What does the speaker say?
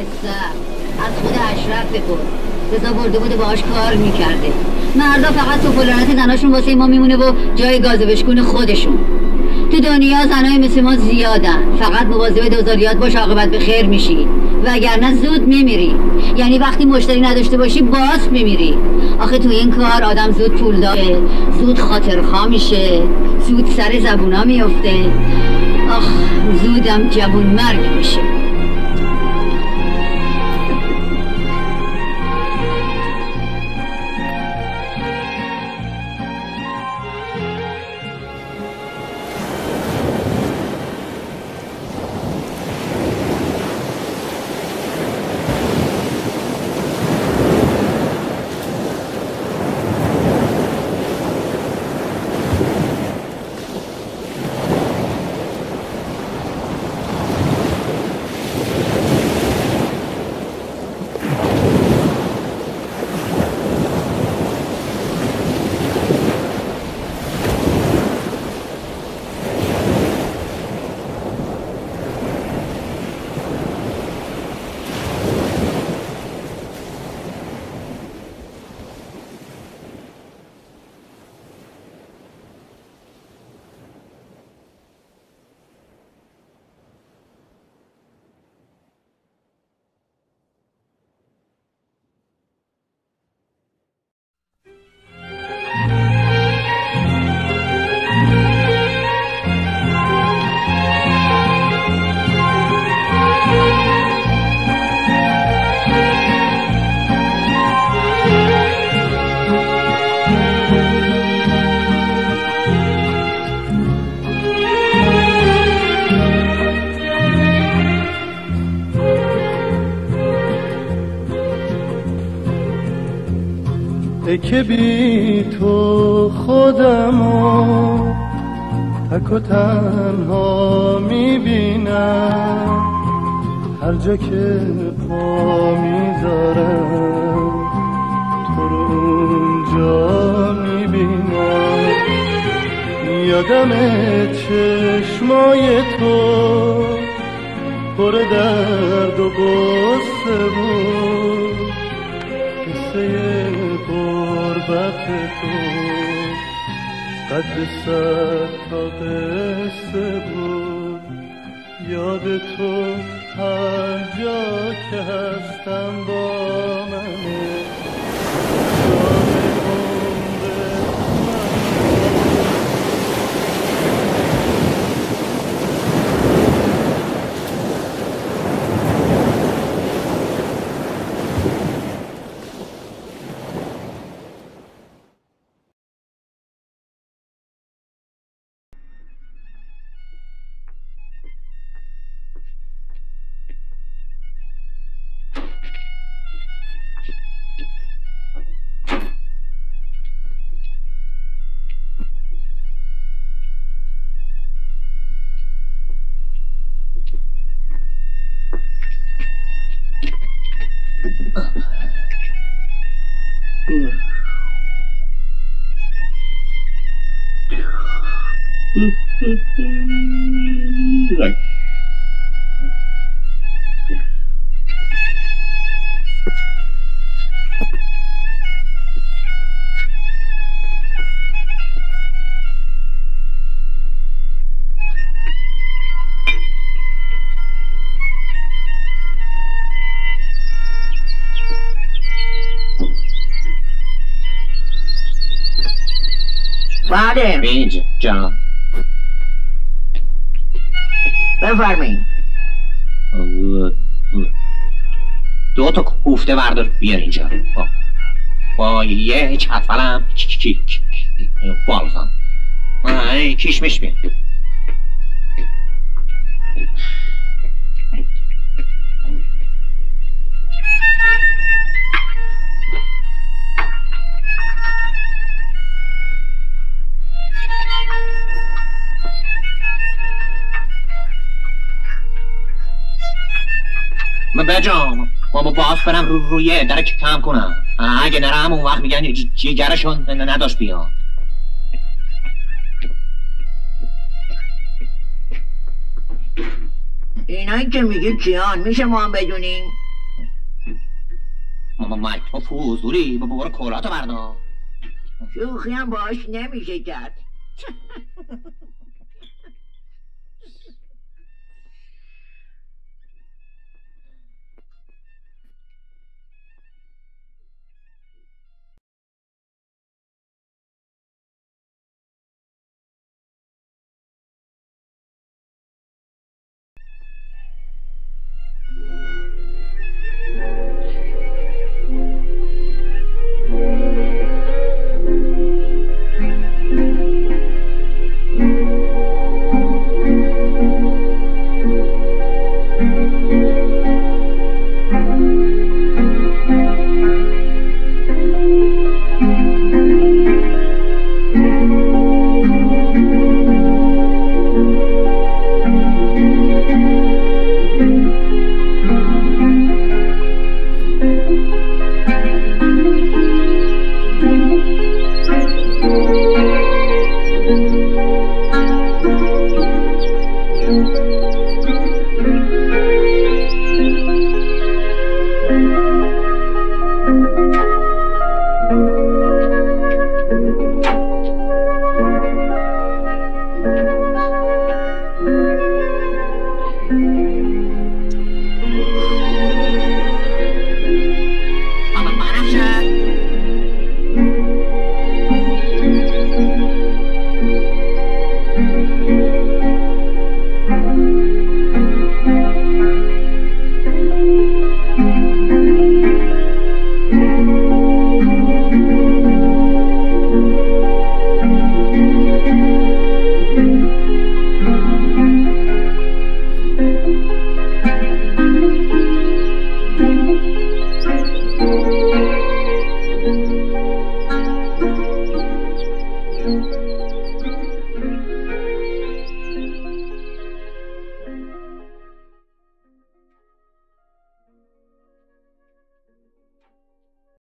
از خود اشرف بپر رضا برده بوده باهاش کار می‌کرده. مردا فقط تو فلانت زناشون واسه ما میمونه و جای گازوشکون خودشون. تو دنیا زنای مثل ما زیادن. فقط مواظب دوزاریات باش عاقبت به خیر میشی. وگرنه زود میمیری. یعنی وقتی مشتری نداشته باشی باز میمیری. آخه تو این کار آدم زود پول داره. زود خاطرخواه میشه. زود سر زبونا میفته آخ زودم جوون مرگ میشه. که بی تو خودمو تک و تنها می‌بینم. هر جا که پا می‌ذارم تو رو اونجا می‌بینم. یادم چشمای تو پر درد و غصه بود. قصه غربت تو. قد سر تا قصه بود. یاد تو هر جا که هستم با منه. Uh. بله اینجا جان بفرمایید. دو تا کوفته بردار. بیار اینجا. با, با یه چطفلم بالزان کشمش بیار بجام بابا باز برم رو روی در کم کنم. اگه نرم اون وقت میگن جیگرشون نداشت بیا اینایی که میگی کیان؟ میشه ما هم بدونیم؟ ما ما تو فوزوری. برو کلاتو بردار. شوخی هم باش نمیشه کرد.